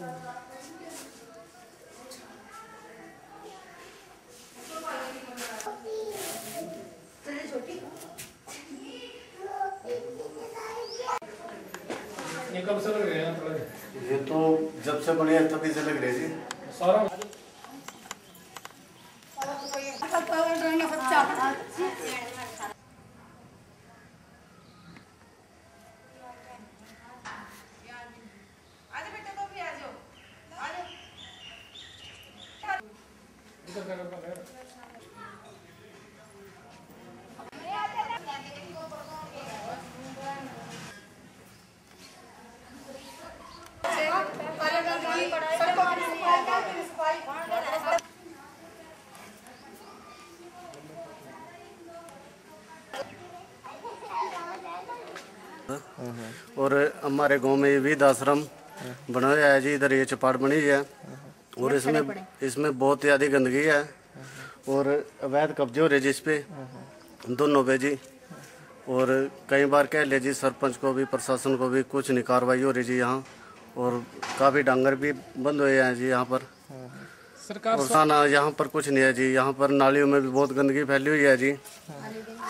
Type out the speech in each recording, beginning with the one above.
ये कब से लग रहे हैं थोड़ा ये तो जब से बने हैं तभी से लग रहे जी सारा कर और हमारे गाँव में ये वृद्ध आश्रम बनाया है जी, इधर ये चपाट बनी है। और इसमें इसमें बहुत ज़्यादा गंदगी है और अवैध कब्जे हो रहे जी इस पे। दोनों पे जी। और कई बार कह ले जी सरपंच को भी प्रशासन को भी कुछ नहीं कार्रवाई हो रही जी यहाँ। और काफ़ी डांगर भी बंद हुए हैं जी यहाँ पर। सरकार और साना यहाँ पर कुछ नहीं है जी। यहाँ पर नालियों में भी बहुत गंदगी फैली हुई है जी।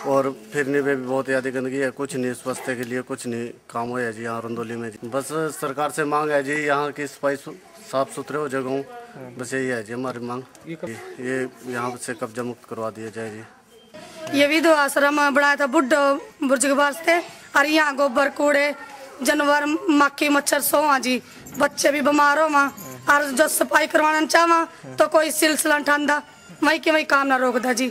और फिरने में भी बहुत ज़्यादा गंदगी है। कुछ नहीं स्वास्थ्य के लिए कुछ नहीं काम हुआ है जी यहाँ रंदोली में जी। बस सरकार से मांग है जी यहाँ की सफ़ाई साफ़ सुथरे हो जगहों। बस यही है जी हमारी मांग। ये यहाँ से कब्जा मुक्त करवा दिया जाए जी। ये विधो आश्रम बनाया था बुड्ढो बुर्ज के वास्ते और यहाँ गोबर कूड़े जानवर मक्खी मच्छर सोवा जी। बच्चे भी बीमार हो। वहाँ और जो सफ़ाई करवाना चाहवा तो कोई सिलसिला ठंडा वही के वही काम ना रोकदा जी।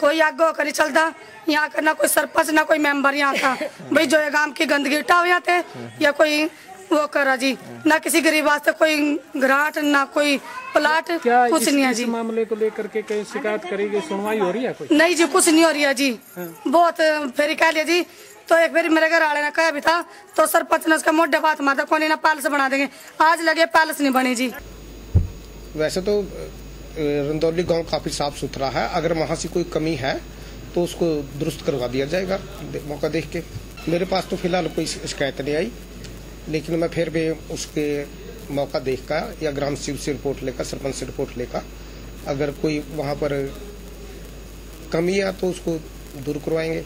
कोई आगे होकर नहीं चलता यहाँ का ना कोई सरपंच ना कोई मेंबर यहाँ था भाई जो ये गाँव की गंदगी हटाओ यहाँ थे या कोई वो करा जी। ना किसी गरीब वास्ते कोई ग्रांट ना कोई प्लाट कुछ इस, नहीं है जी। मामले को लेकर के कहीं शिकायत करी गई सुनवाई हो रही है कोई? नहीं जी कुछ नहीं हो रही है जी। बहुत फेरी कह लिया जी। तो एक बार मेरे घर वाले ने कहा भी था तो सरपंच ने उसका मोटे बात मारा कोनी ना पैलेस बना देंगे। आज लगे पैलेस नहीं बने जी। वैसे तो रंदौली गाँव काफ़ी साफ़ सुथरा है। अगर वहाँ से कोई कमी है तो उसको दुरुस्त करवा दिया जाएगा मौका देख के। मेरे पास तो फ़िलहाल कोई शिकायत नहीं आई। लेकिन मैं फिर भी उसके मौका देखकर या ग्राम शिव से रिपोर्ट लेकर, सरपंच से रिपोर्ट लेकर, अगर कोई वहाँ पर कमी है तो उसको दूर करवाएँगे।